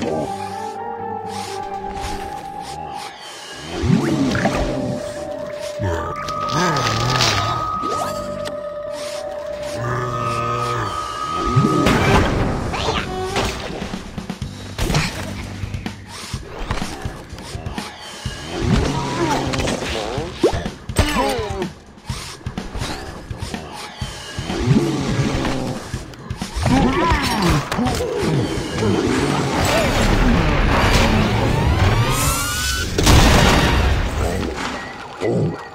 Oh. Tchau.